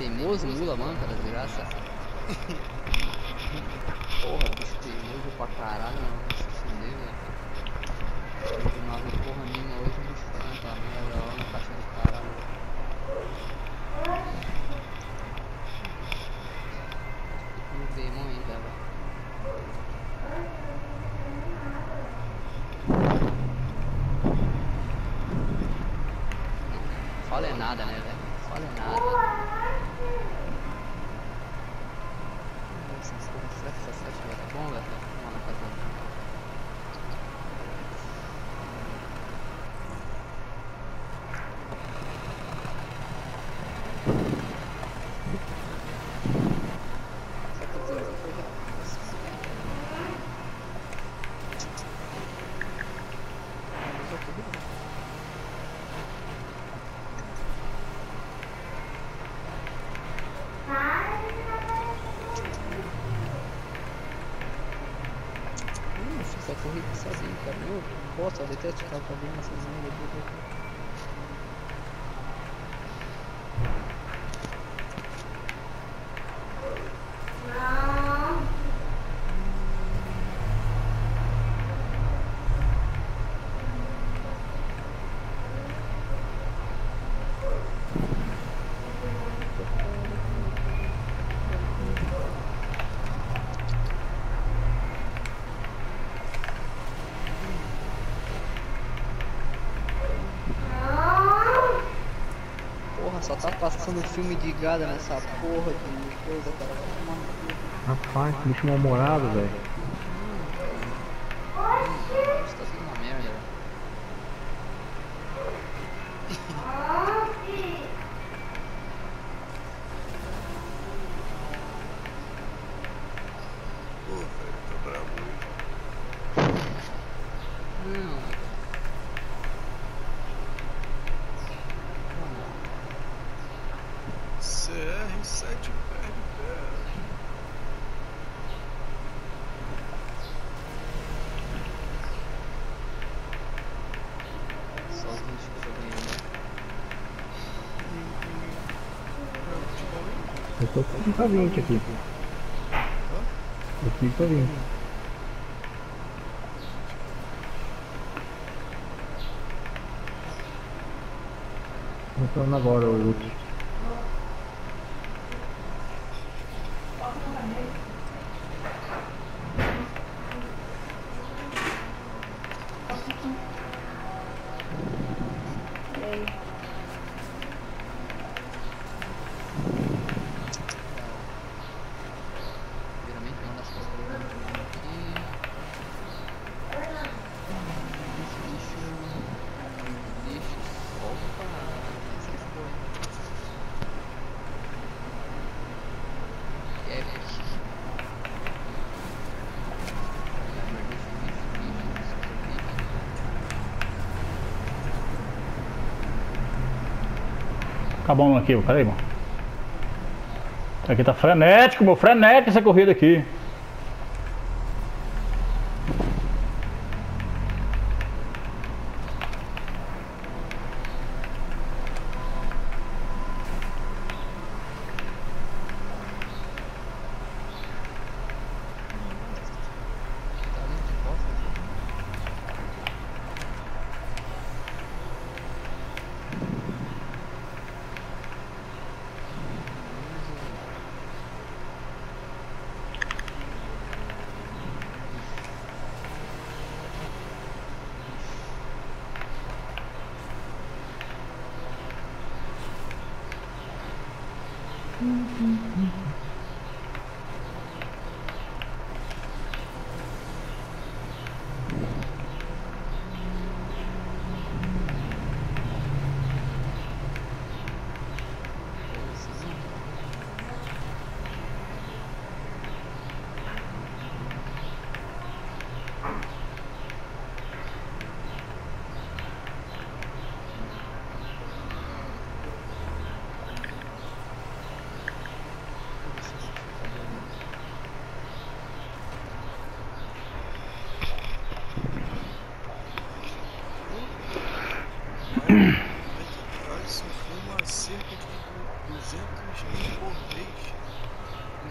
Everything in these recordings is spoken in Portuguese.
teimoso, mula manca da desgraça. Porra, bicho teimoso pra caralho, não. Se fuder, porra nenhuma hoje, bicho tá na merda, ó, na caixa do caralho. Veio ainda, velho. Fala é nada, né, velho? Fala é nada. Nossa, essa essa sete vai dar bom, velho? Vamos lá na casa dele. Só tô dizendo que foi já. Mas eu tô bem. Hum, fiz a corrida sozinho, cara. Eu gosto, eu detesto ficar correndo sozinho. eu detesto. Porra, só tá passando filme de gada nessa porra de coisa, cara. Vai tomar no cu. Rapaz, que bicho mal-humorado, velho. Isso tá tudo uma merda, velho. Pô, velho, tô bravo hoje. Não. Tô ganhando. Eu tô com 5 a 20 aqui. Eu 5 a 20. Começando agora o último. Bye. Acabamos aqui, peraí, irmão. Aqui tá frenético, meu, frenético essa corrida aqui. Mm-hmm.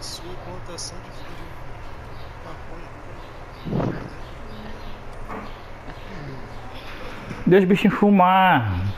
Sua plantação de maconha. Deixa o bichinho fumar.